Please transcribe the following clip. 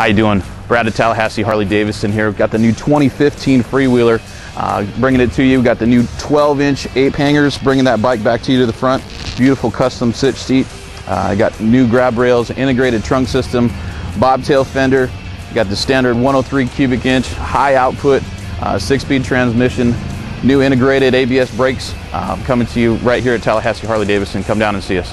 How you doing? Brad at Tallahassee Harley Davidson here. We've got the new 2015 Freewheeler. Uh, bringing it to you. We've got the new 12-inch ape hangers, bringing that bike back to you to the front. Beautiful custom stitch seat. Uh, got new grab rails, integrated trunk system, bobtail fender. got the standard 103 cubic inch, high output, uh, six-speed transmission, new integrated ABS brakes. Uh, coming to you right here at Tallahassee Harley Davidson. Come down and see us.